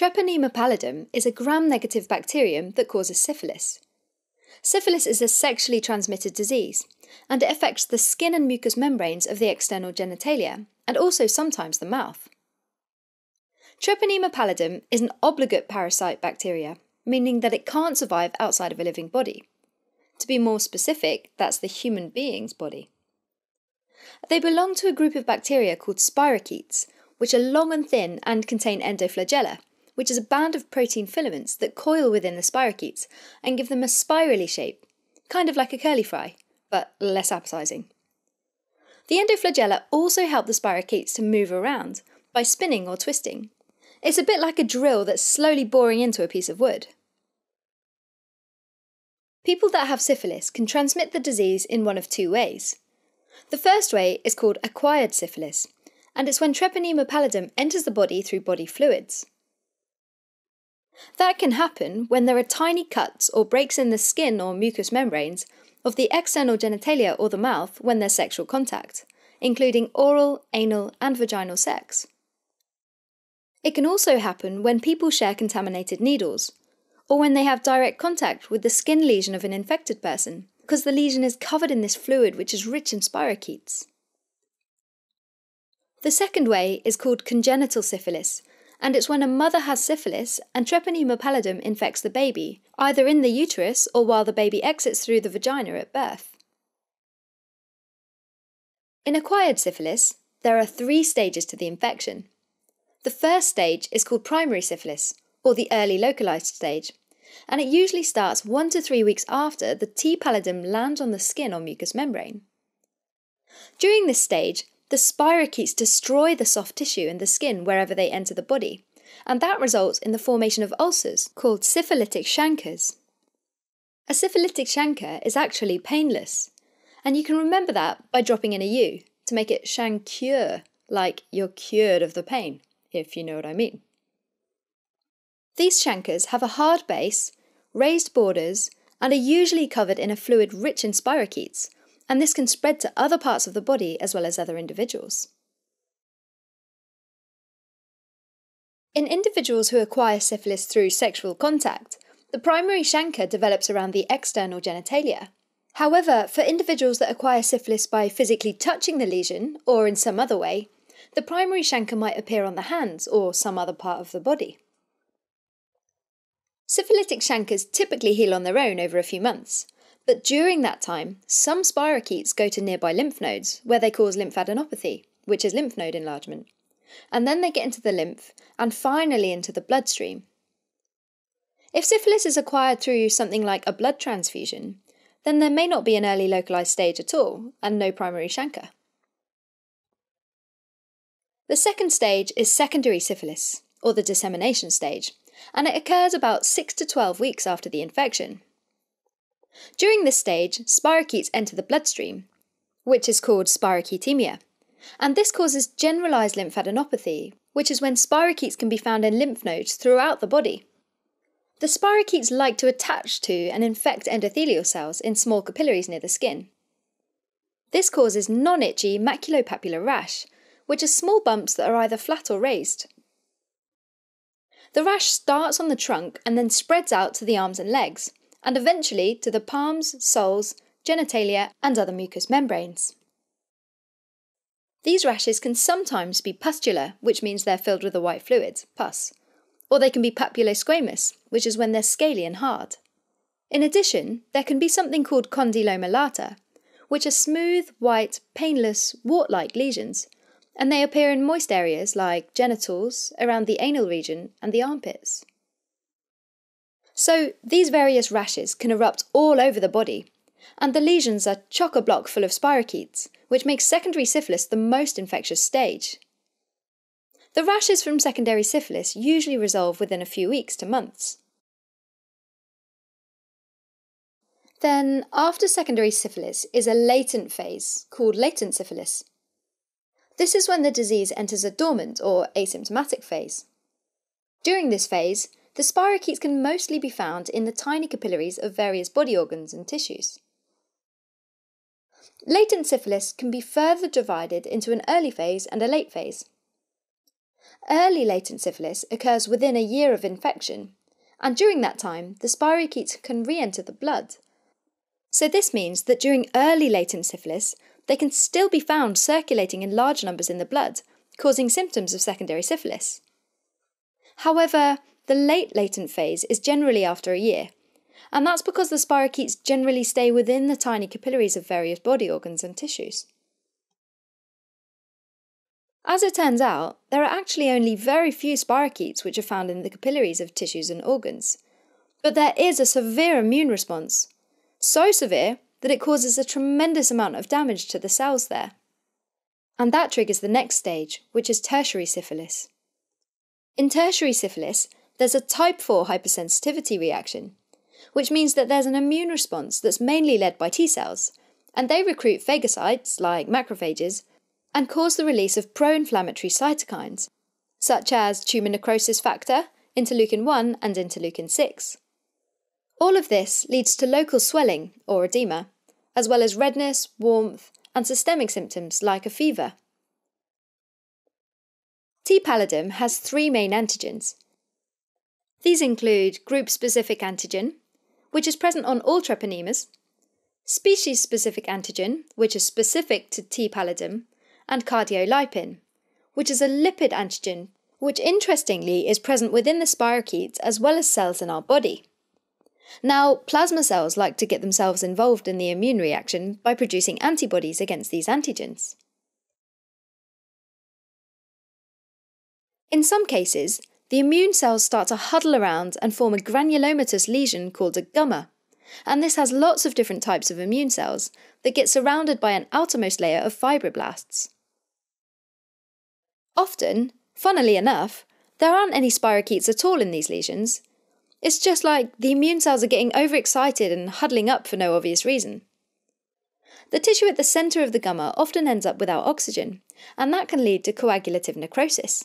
Treponema pallidum is a gram negative bacterium that causes syphilis. Syphilis is a sexually transmitted disease, and it affects the skin and mucous membranes of the external genitalia, and also sometimes the mouth. Treponema pallidum is an obligate parasite bacteria, meaning that it can't survive outside of a living body. To be more specific, that's the human being's body. They belong to a group of bacteria called spirochetes, which are long and thin and contain endoflagella, which is a band of protein filaments that coil within the spirochetes and give them a spirally shape, kind of like a curly fry, but less appetising. The endoflagella also help the spirochetes to move around by spinning or twisting. It's a bit like a drill that's slowly boring into a piece of wood. People that have syphilis can transmit the disease in one of two ways. The first way is called acquired syphilis, and it's when Treponema pallidum enters the body through body fluids. That can happen when there are tiny cuts or breaks in the skin or mucous membranes of the external genitalia or the mouth when there's sexual contact, including oral, anal, and vaginal sex. It can also happen when people share contaminated needles, or when they have direct contact with the skin lesion of an infected person, because the lesion is covered in this fluid which is rich in spirochetes. The second way is called congenital syphilis, and it's when a mother has syphilis and Treponema pallidum infects the baby, either in the uterus or while the baby exits through the vagina at birth. In acquired syphilis, there are three stages to the infection. The first stage is called primary syphilis, or the early localized stage, and it usually starts one to three weeks after the T. pallidum lands on the skin or mucous membrane. During this stage, the spirochetes destroy the soft tissue in the skin wherever they enter the body, and that results in the formation of ulcers called syphilitic chancres. A syphilitic chancre is actually painless, and you can remember that by dropping in a U to make it chancure, like you're cured of the pain, if you know what I mean. These chancres have a hard base, raised borders, and are usually covered in a fluid rich in spirochetes, and this can spread to other parts of the body as well as other individuals. In individuals who acquire syphilis through sexual contact, the primary chancre develops around the external genitalia. However, for individuals that acquire syphilis by physically touching the lesion or in some other way, the primary chancre might appear on the hands or some other part of the body. Syphilitic chancres typically heal on their own over a few months, but during that time, some spirochetes go to nearby lymph nodes where they cause lymphadenopathy, which is lymph node enlargement. And then they get into the lymph and finally into the bloodstream. If syphilis is acquired through something like a blood transfusion, then there may not be an early localized stage at all and no primary chancre. The second stage is secondary syphilis, or the dissemination stage, and it occurs about 6 to 12 weeks after the infection. During this stage, spirochetes enter the bloodstream, which is called spirochetemia, and this causes generalized lymphadenopathy, which is when spirochetes can be found in lymph nodes throughout the body. The spirochetes like to attach to and infect endothelial cells in small capillaries near the skin. This causes non itchy maculopapular rash, which are small bumps that are either flat or raised. The rash starts on the trunk and then spreads out to the arms and legs, and eventually to the palms, soles, genitalia, and other mucous membranes. These rashes can sometimes be pustular, which means they're filled with a white fluid, pus, or they can be papulosquamous, which is when they're scaly and hard. In addition, there can be something called condyloma lata, which are smooth, white, painless, wart like lesions, and they appear in moist areas like genitals, around the anal region, and the armpits. So these various rashes can erupt all over the body, and the lesions are chock a block full of spirochetes, which makes secondary syphilis the most infectious stage. The rashes from secondary syphilis usually resolve within a few weeks to months. Then, after secondary syphilis is a latent phase called latent syphilis. This is when the disease enters a dormant or asymptomatic phase. During this phase, the spirochetes can mostly be found in the tiny capillaries of various body organs and tissues. Latent syphilis can be further divided into an early phase and a late phase. Early latent syphilis occurs within a year of infection, and during that time, the spirochetes can re enter the blood. So, this means that during early latent syphilis, they can still be found circulating in large numbers in the blood, causing symptoms of secondary syphilis. However, the late latent phase is generally after a year, and that's because the spirochetes generally stay within the tiny capillaries of various body organs and tissues. As it turns out, there are actually only very few spirochetes which are found in the capillaries of tissues and organs. But there is a severe immune response, so severe that it causes a tremendous amount of damage to the cells there. And that triggers the next stage, which is tertiary syphilis. In tertiary syphilis, there's a type 4 hypersensitivity reaction, which means that there's an immune response that's mainly led by T cells, and they recruit phagocytes, like macrophages, and cause the release of pro inflammatory cytokines, such as tumour necrosis factor, interleukin 1, and interleukin 6. All of this leads to local swelling, or edema, as well as redness, warmth, and systemic symptoms like a fever. T. pallidum has three main antigens. These include group specific antigen, which is present on all treponemas, species specific antigen, which is specific to T. pallidum, and cardiolipin, which is a lipid antigen, which interestingly is present within the spirochetes as well as cells in our body. Now, plasma cells like to get themselves involved in the immune reaction by producing antibodies against these antigens. In some cases, the immune cells start to huddle around and form a granulomatous lesion called a gumma, and this has lots of different types of immune cells that get surrounded by an outermost layer of fibroblasts. Often, funnily enough, there aren't any spirochetes at all in these lesions, it's just like the immune cells are getting overexcited and huddling up for no obvious reason. The tissue at the centre of the gumma often ends up without oxygen, and that can lead to coagulative necrosis.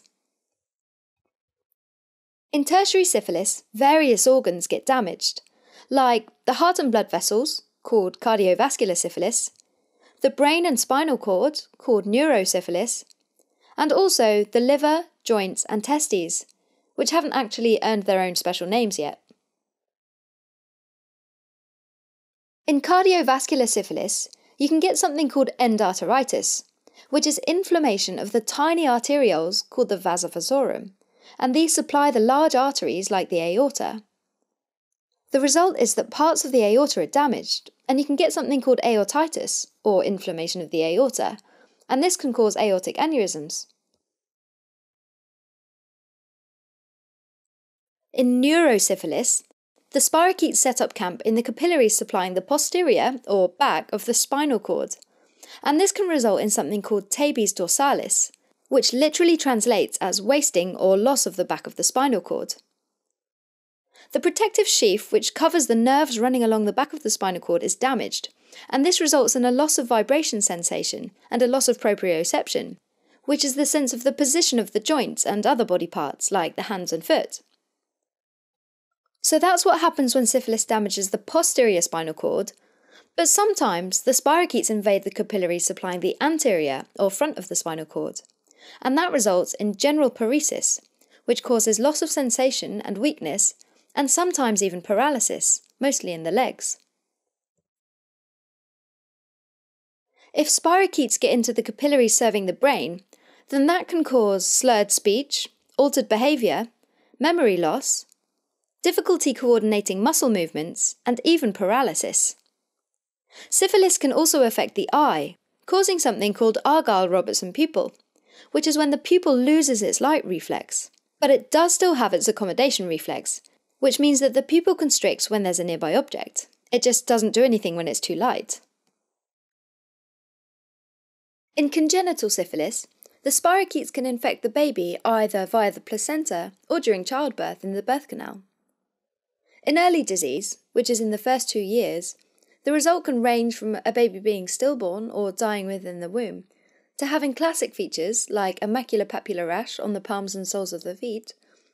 In tertiary syphilis, various organs get damaged, like the heart and blood vessels, called cardiovascular syphilis, the brain and spinal cord, called neurosyphilis, and also the liver, joints, and testes, which haven't actually earned their own special names yet. In cardiovascular syphilis, you can get something called endarteritis, which is inflammation of the tiny arterioles called the vasa vasorum, and these supply the large arteries like the aorta. The result is that parts of the aorta are damaged, and you can get something called aortitis, or inflammation of the aorta, and this can cause aortic aneurysms. In neurosyphilis, the spirochetes set up camp in the capillaries supplying the posterior, or back, of the spinal cord, and this can result in something called tabes dorsalis, which literally translates as wasting or loss of the back of the spinal cord. The protective sheath which covers the nerves running along the back of the spinal cord is damaged, and this results in a loss of vibration sensation and a loss of proprioception, which is the sense of the position of the joints and other body parts, like the hands and foot. So that's what happens when syphilis damages the posterior spinal cord. But sometimes the spirochetes invade the capillaries supplying the anterior or front of the spinal cord, and that results in general paresis, which causes loss of sensation and weakness, and sometimes even paralysis, mostly in the legs. If spirochetes get into the capillaries serving the brain, then that can cause slurred speech, altered behaviour, memory loss, difficulty coordinating muscle movements, and even paralysis. Syphilis can also affect the eye, causing something called Argyll Robertson pupil, which is when the pupil loses its light reflex. But it does still have its accommodation reflex, which means that the pupil constricts when there's a nearby object. It just doesn't do anything when it's too light. In congenital syphilis, the spirochetes can infect the baby either via the placenta or during childbirth in the birth canal. In early disease, which is in the first two years, the result can range from a baby being stillborn or dying within the womb, to having classic features like a macular papular rash on the palms and soles of the feet,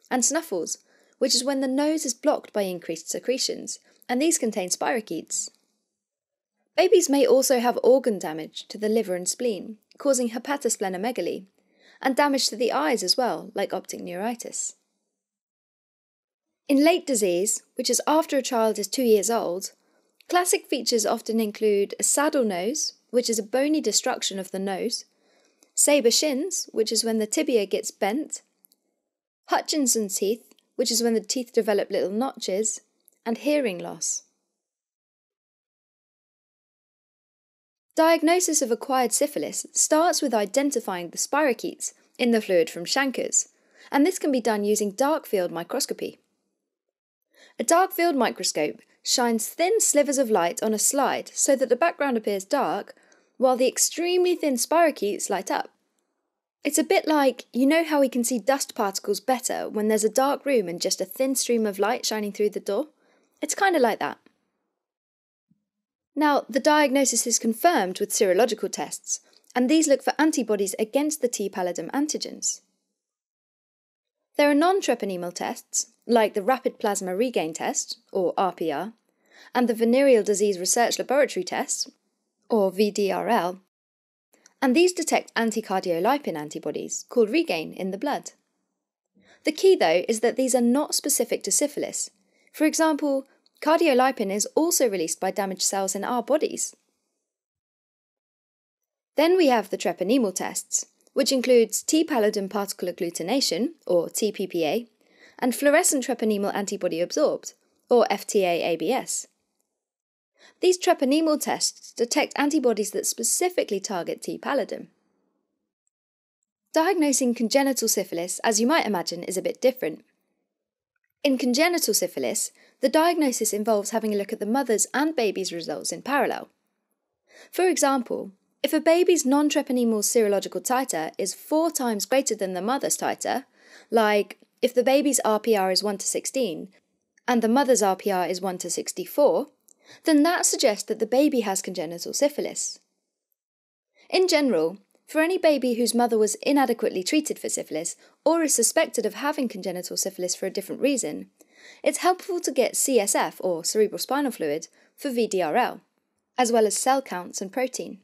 and snuffles, which is when the nose is blocked by increased secretions, and these contain spirochetes. Babies may also have organ damage to the liver and spleen, causing hepatosplenomegaly, and damage to the eyes as well, like optic neuritis. In late disease, which is after a child is two years old, classic features often include a saddle nose, which is a bony destruction of the nose, sabre shins, which is when the tibia gets bent, Hutchinson teeth, which is when the teeth develop little notches, and hearing loss. Diagnosis of acquired syphilis starts with identifying the spirochetes in the fluid from chancres, and this can be done using dark field microscopy. A dark field microscope shines thin slivers of light on a slide so that the background appears dark, while the extremely thin spirochetes light up. It's a bit like, you know how we can see dust particles better when there's a dark room and just a thin stream of light shining through the door? It's kind of like that. Now, the diagnosis is confirmed with serological tests, and these look for antibodies against the T pallidum antigens. There are non treponemal tests, like the Rapid Plasma Reagin Test, or RPR, and the Venereal Disease Research Laboratory Test, or VDRL, and these detect anticardiolipin antibodies, called reagin, in the blood. The key, though, is that these are not specific to syphilis. For example, cardiolipin is also released by damaged cells in our bodies. Then we have the treponemal tests, which includes T pallidum particle agglutination, or TPPA, and fluorescent treponemal antibody absorbed, or FTA ABS. These treponemal tests detect antibodies that specifically target T pallidum. Diagnosing congenital syphilis, as you might imagine, is a bit different. In congenital syphilis, the diagnosis involves having a look at the mother's and baby's results in parallel. For example, if a baby's non treponemal serological titer is four times greater than the mother's titer, like if the baby's RPR is 1 to 16 and the mother's RPR is 1 to 64, then that suggests that the baby has congenital syphilis. In general, for any baby whose mother was inadequately treated for syphilis or is suspected of having congenital syphilis for a different reason, it's helpful to get CSF or cerebrospinal fluid for VDRL, as well as cell counts and protein.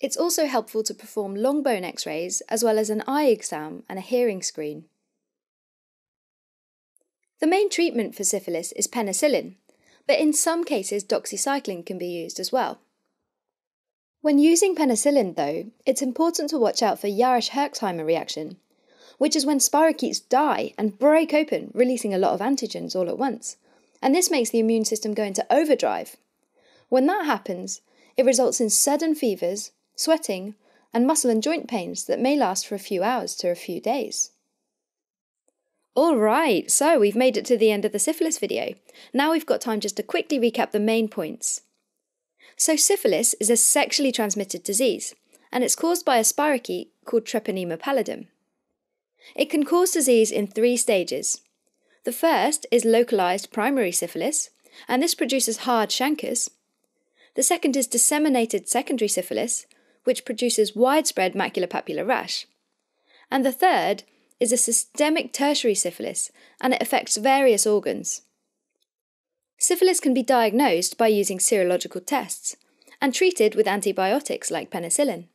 It's also helpful to perform long bone x rays as well as an eye exam and a hearing screen. The main treatment for syphilis is penicillin, but in some cases doxycycline can be used as well. When using penicillin, though, it's important to watch out for Jarisch-Herxheimer reaction, which is when spirochetes die and break open, releasing a lot of antigens all at once. And this makes the immune system go into overdrive. When that happens, it results in sudden fevers, sweating, and muscle and joint pains that may last for a few hours to a few days. All right, so we've made it to the end of the syphilis video. Now we've got time just to quickly recap the main points. So, syphilis is a sexually transmitted disease, and it's caused by a spirochete called Treponema pallidum. It can cause disease in three stages. The first is localized primary syphilis, and this produces hard chancres. The second is disseminated secondary syphilis, which produces widespread maculopapular rash. And the third is a systemic tertiary syphilis and it affects various organs. Syphilis can be diagnosed by using serological tests and treated with antibiotics like penicillin.